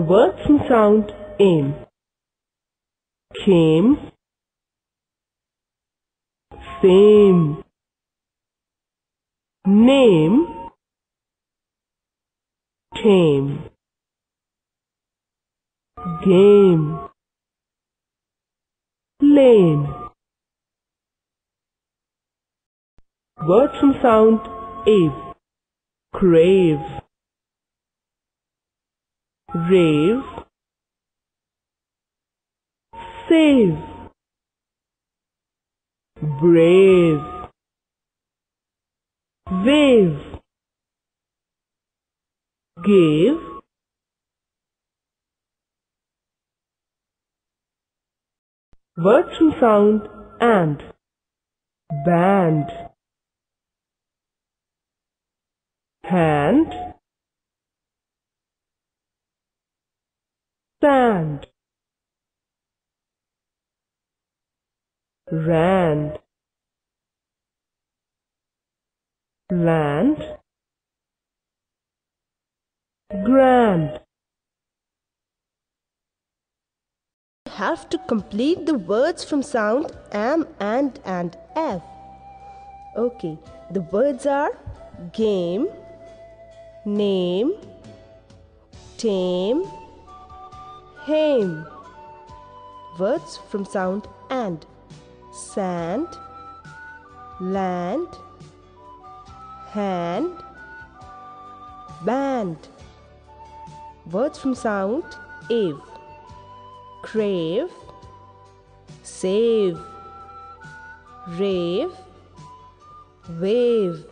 The words from sound aim. Came. Fame. Name. Tame. Game. Lame. Words from sound ave. Crave. Rave. Save. Brave. Wave. give from sound and. Band. Hand. Sand. Rand. Land. Grand. have to complete the words from sound am and and f okay the words are game name tame hame words from sound and. Sand. Land. Hand. Band. Words from sound ave. Crave, save, rave, wave.